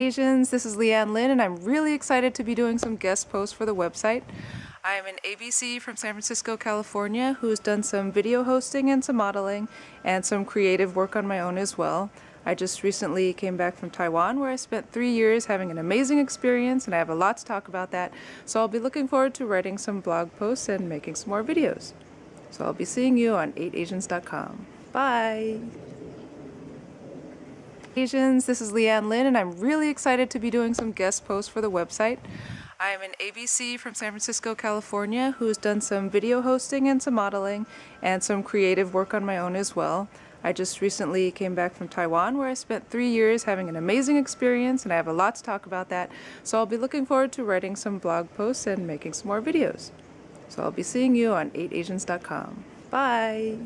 Asians, this is Lianne Lin, and I'm really excited to be doing some guest posts for the website. I am an ABC from San Francisco, California, who's done some video hosting and some modeling, and some creative work on my own as well. I just recently came back from Taiwan, where I spent three years having an amazing experience, and I have a lot to talk about that. So I'll be looking forward to writing some blog posts and making some more videos. So I'll be seeing you on 8asians.com. Bye! Asians, this is Lianne Lin, and I'm really excited to be doing some guest posts for the website. I am an ABC from San Francisco, California, who's done some video hosting and some modeling, and some creative work on my own as well. I just recently came back from Taiwan, where I spent three years having an amazing experience, and I have a lot to talk about that. So I'll be looking forward to writing some blog posts and making some more videos. So I'll be seeing you on 8asians.com. Bye!